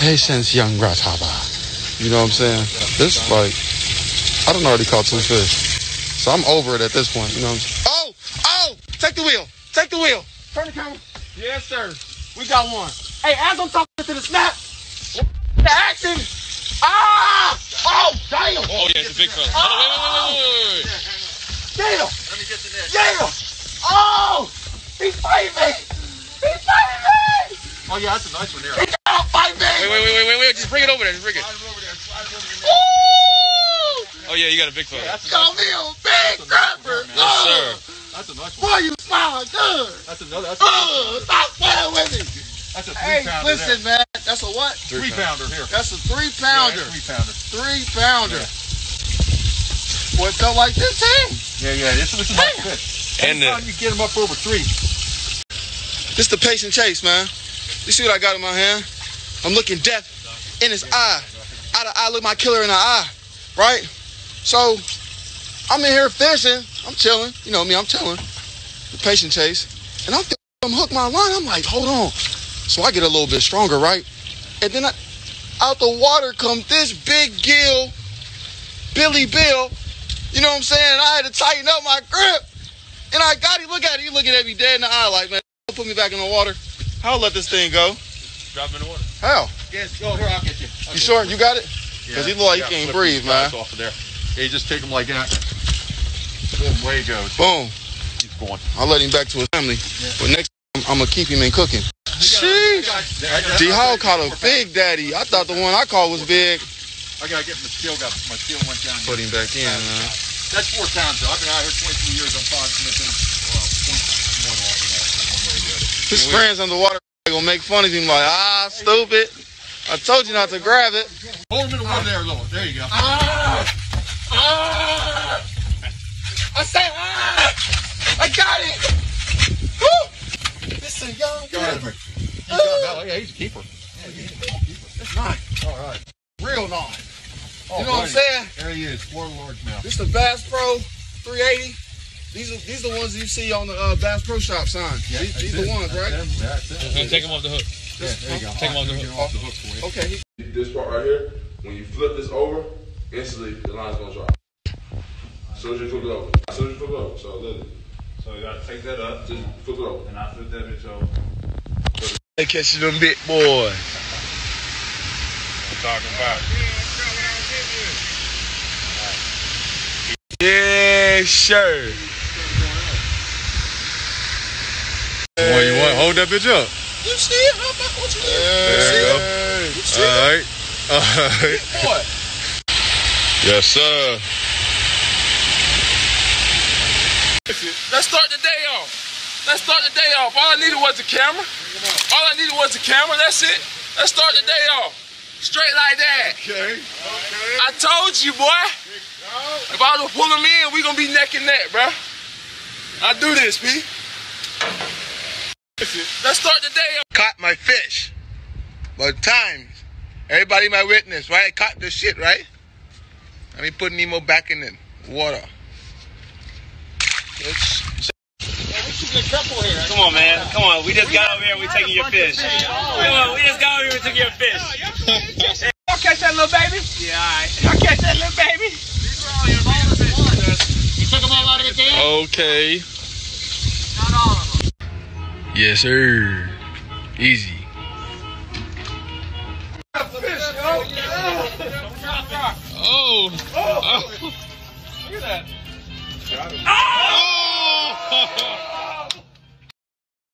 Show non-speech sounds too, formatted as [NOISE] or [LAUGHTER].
Patience, young grasshopper. You know what I'm saying? This like I done already caught two fish, so I'm over it at this point. You know what I'm saying? Oh, oh! Take the wheel. Take the wheel. Turn the camera. Yes, sir. We got one. Hey, as I'm talking to the snap, the action. Ah! Oh, damn! Oh yeah, it's a big fella. Oh, wait, wait, wait, wait, wait, wait. Damn! Let me get the net. Damn! Oh! He's fighting me! He's fighting me! Oh yeah, that's a nice one there. Wait, wait, wait, wait, wait, wait. Just bring it over there. Just bring it. Woo! Oh yeah, you got a big fella. That's a Call nice me one. a big crapper! Yes, sir. That's a nice one. Boy, you smile good! That's another. That's a, Oh, stop playing with me! that's a three Hey, pounder. listen, man. That's a what? there. three pounder here. That's a three pounder. Yeah, pounder. three pounder. Three pounder. Boy, it felt like 15. Yeah, yeah. This, this is nice fish. And the- Anytime you get them up over three. This the patient chase, man. You see what I got in my hand? I'm looking death in his eye. Eye to eye, look my killer in the eye. Right? So, I'm in here fishing. I'm chilling. You know me, I'm chilling. The patient chase. And I'm I'm my line. I'm like, hold on. So I get a little bit stronger, right? And then I, out the water come this big gill, Billy Bill. You know what I'm saying? I had to tighten up my grip. And I got him. Look at it. He looking at me dead in the eye like, man, put me back in the water. How let this thing go? Drop him in the water. How? Yes. Oh, here I'll get you. I'll You get sure? You got it? Yeah. 'Cause he look like he can't breathe, man. Off of there. Yeah, you just take him like that. Boom, away he goes. Boom. He's going. I'll let him back to his family. But next time, I'm going to keep him in cooking. Sheesh. D Hall caught a big daddy. I thought the one I caught was big. I gotta get my steel. Got my steel went down. Put him back in, man. That's four times though. I've been out here 22 years. I'm fine smithing. Well, one off of that. One way or the other. His friends underwater going to make fun of him like, ah, stupid. I told you not to grab it. Hold him in the water there, little. There you go. Ah! Ah! I said, ah! I got it! Woo! Listen, y'all. Go ahead, Rick. He's got that. Yeah, he's a keeper. That's nice. All right. Real nice. Oh, You know what I'm saying? There he is. Four lords now. This the Bass Pro 380. These are these the ones you see on the uh, Bass Pro Shop sign. these these the ones, right? That's it. Take them off the hook. Yeah, there you go. Take them off the hook. him off the hook for you. Okay. This part right here, when you flip this over, instantly the line's gonna drop. As soon as you flip it over. As soon as you flip it over. So literally, So you gotta take that up, just flip it over. and I flip that bitch over. They catching them big boy. I'm talking about. Yeah, sure. Boy, you want hold that bitch up? You see it? How about what you There you go. You see All it? right. All right. Boy. Yes, sir. Let's start the day off. Let's start the day off. All I needed was a camera. All I needed was a camera. That's it. Let's start the day off. Straight like that. Okay. I told you, boy. If I was to pull him in, we gonna be neck and neck, bro. I do this, P. Let's start the day. Caught my fish. But times. Everybody my witness, right? Caught the shit, right? Let me put Nemo back in the water. It's, Come on, man. Come on. We just got over here. We're taking your fish. Come on. We just got over here. We took your fish. Y'all catch that little baby? Yeah, all right. Y'all catch that little baby? You took them all out of the tank? okay. Yes, sir. Easy. Oh. oh. Oh. Look at that. Oh. [LAUGHS]